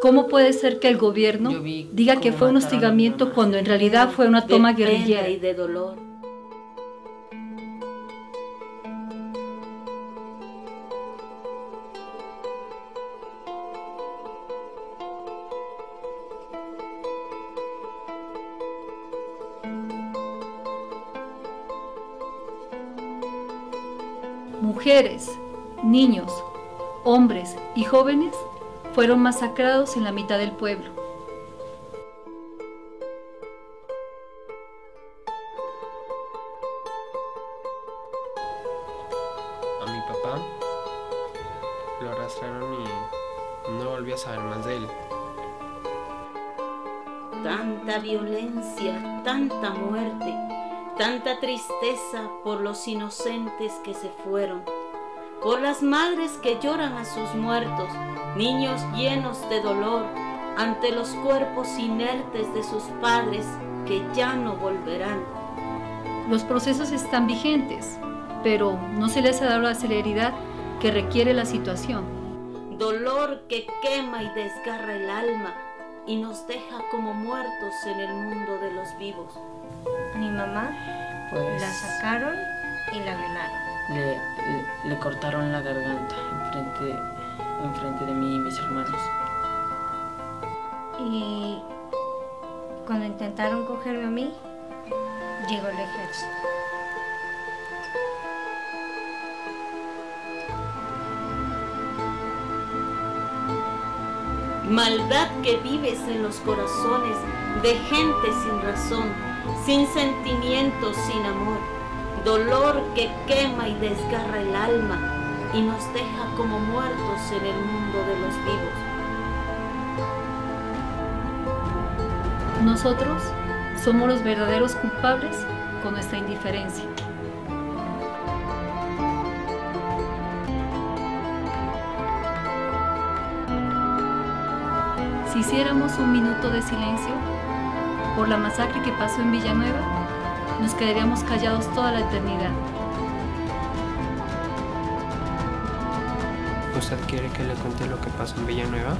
¿Cómo puede ser que el gobierno diga que fue un hostigamiento cuando en realidad fue una toma guerrillera? y de dolor. Mujeres, niños, hombres y jóvenes fueron masacrados en la mitad del pueblo. A mi papá lo arrastraron y no volví a saber más de él. Tanta violencia, tanta muerte, tanta tristeza por los inocentes que se fueron, por las madres que lloran a sus muertos, niños llenos de dolor ante los cuerpos inertes de sus padres que ya no volverán. Los procesos están vigentes, pero no se les ha dado la celeridad que requiere la situación. Dolor que quema y desgarra el alma y nos deja como muertos en el mundo de los vivos. Mi mamá Pues la sacaron y la violaron. le, le- le cortaron la garganta enfrente, enfrente de mí y mis hermanos. Y cuando intentaron cogerme a mí, llegó el ejército. Maldad que vives en los corazones de gente sin razón, sin sentimientos, sin amor. Dolor que quema y desgarra el alma y nos deja como muertos en el mundo de los vivos. Nosotros somos los verdaderos culpables con nuestra indiferencia. Si hiciéramos un minuto de silencio por la masacre que pasó en Villanueva, nos quedaríamos callados toda la eternidad. ¿Usted quiere que le cuente lo que pasó en Villanueva?